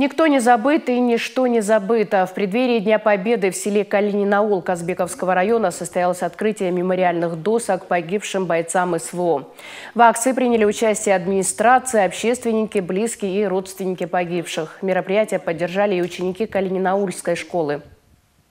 Никто не забыт и ничто не забыто. В преддверии Дня Победы в селе Калининаул Казбековского района состоялось открытие мемориальных досок погибшим бойцам СВО. В акции приняли участие администрация, общественники, близкие и родственники погибших. Мероприятие поддержали и ученики Калининаульской школы.